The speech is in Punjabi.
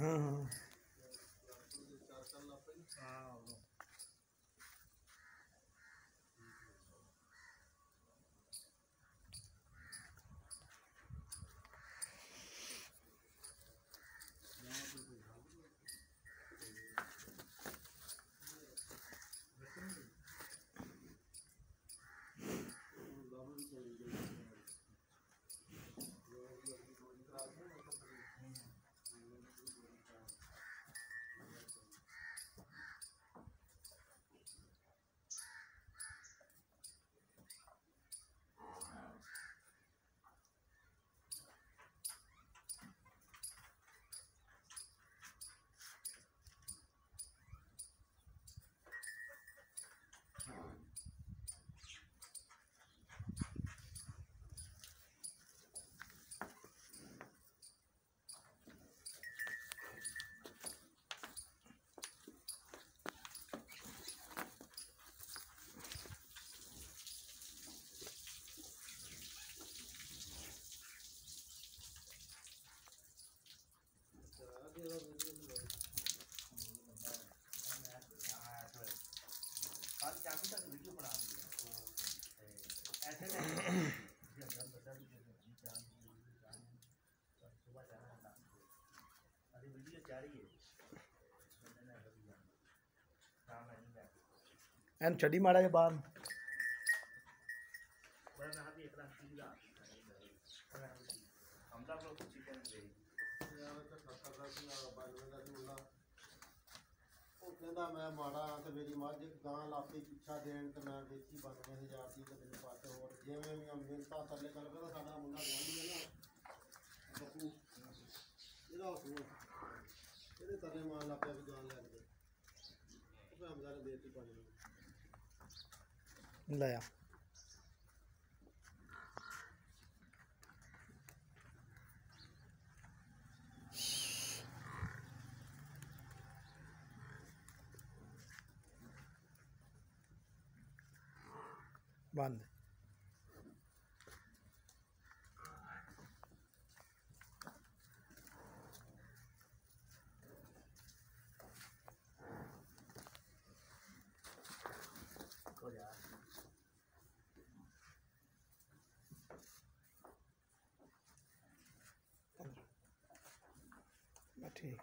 ਹਾਂ ਕੱਲ ਚਾਬੀ ਤੱਕ ਵੀਡੀਓ ਬਣਾ ਦਿਆ ਐਸੇ ਨਹੀਂ ਜੇ ਅੰਦਰ ਬੱਚਾ ਵੀ ਜੀ ਜਾਨ ਸੁਬਾ ਜਾਣਾ ਹੁੰਦਾ ਅਰੇ ਵੀਡੀਓ ਜਾ ਰਹੀ ਹੈ ਐਨ ਛੱਡੀ ਮਾੜਾ ਜਿਹਾ ਬਾਹਰ ਬੜਾ ਨਾ ਹੱਥ ਇੱਕ ਰਾਤ ਦੀ ਰਾਤ ਹਮਦਾ ਕੋਲ ਕੁਝ ਚੀਜ਼ਾਂ ਦੇ ਕਹਿੰਦਾ ਮੈਂ ਮਾੜਾ ਤੇ ਮੇਰੀ ਮੱਝ ਗਾਂ ਲਾਪੀ ਪਿੱਛਾ ਦੇਣ ਤੇ ਮੈਂ ਵੇਚੀ 92000 ਦੀ ਤੇ ਮੈਨੂੰ ਪਾਸੇ ਹੋਰ ਜਿਵੇਂ ਵੀ ਮਿਲਤਾ ਥੱਲੇ ਕਰ ਕਹਿੰਦਾ ਸਾਡਾ ਮੁੰਡਾ ਗਵਾਂਢੀ ਹੈ ਨਾ ਬੱਪੂ, ਇਹਦਾ ਉਸਨੂੰ ਇਹਦੇ ਤਰਲੇ ਮਾਰ ਲਾ ਪਿਆ ਵੀ ਜਾਨ ਲੈ ਕੇ। ਉਹ ਫਿਰ ਹਮਜ਼ਾ ਨੇ ਦੇਤੀ ਪਾਣੀ ਨੂੰ बंद ठीक